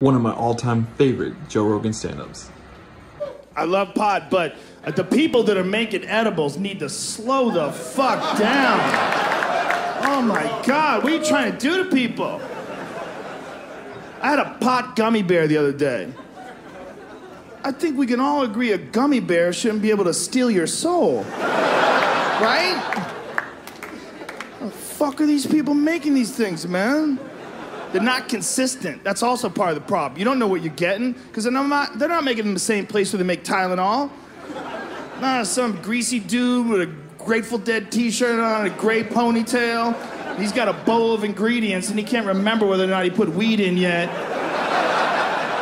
one of my all-time favorite Joe Rogan stand-ups. I love pot, but uh, the people that are making edibles need to slow the fuck down. Oh my God, what are you trying to do to people? I had a pot gummy bear the other day. I think we can all agree a gummy bear shouldn't be able to steal your soul. right? The fuck are these people making these things, man? They're not consistent. That's also part of the problem. You don't know what you're getting because they're not, they're not making in the same place where they make Tylenol. Not some greasy dude with a Grateful Dead t-shirt on, and a gray ponytail. He's got a bowl of ingredients and he can't remember whether or not he put weed in yet.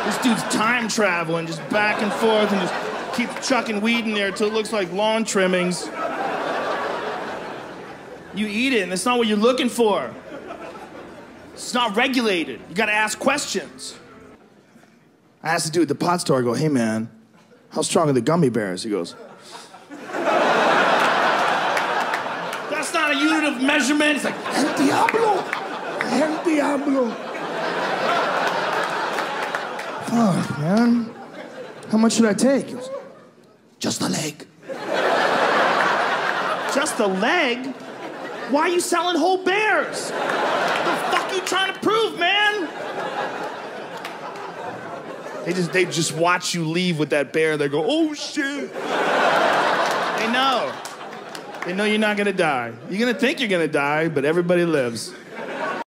This dude's time traveling, just back and forth and just keeps chucking weed in there until it looks like lawn trimmings. You eat it and it's not what you're looking for. It's not regulated. You gotta ask questions. I asked the dude at the pot store, I go, hey man, how strong are the gummy bears? He goes, That's not a unit of measurement. It's like, El Diablo! El Diablo! Fuck, man. How much should I take? He goes, Just a leg. Just a leg? Why are you selling whole bears? What the fuck are you trying to prove, man? They just they just watch you leave with that bear. They go, oh shit. they know. They know you're not gonna die. You're gonna think you're gonna die, but everybody lives.